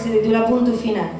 Se titula Punto Final.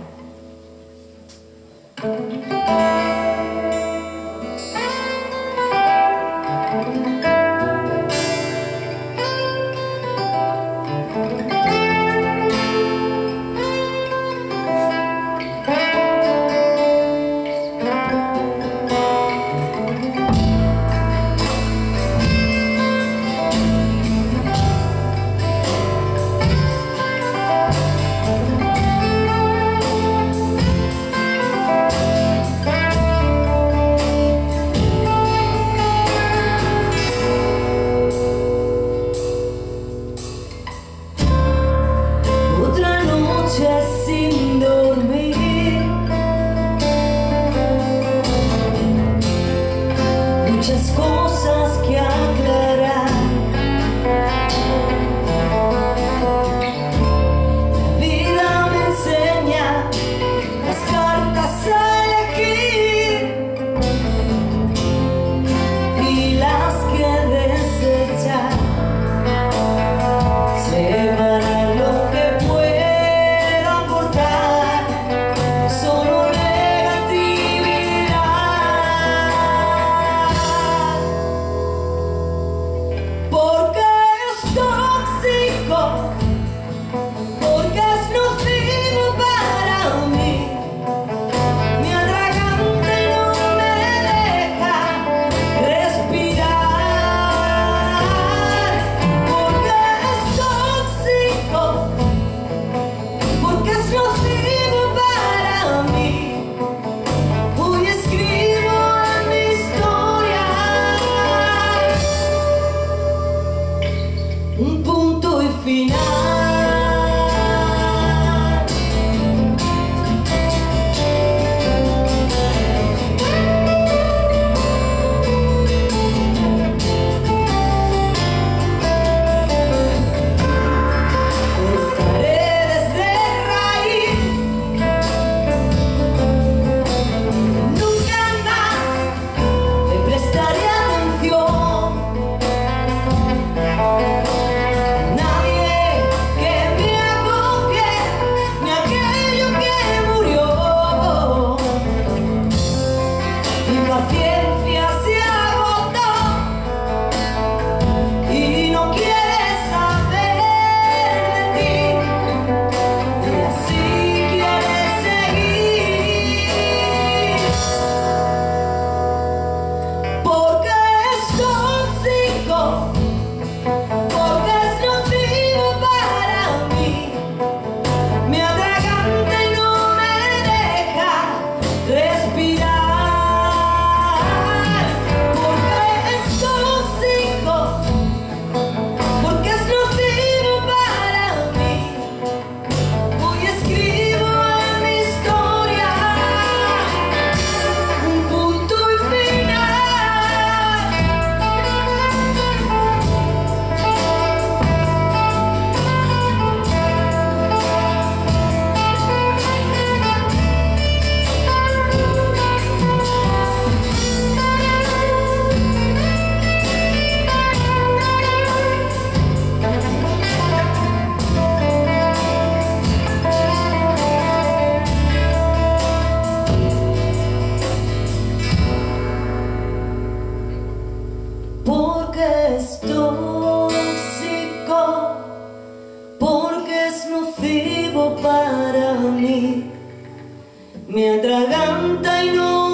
vivo para mí, me atraganta y no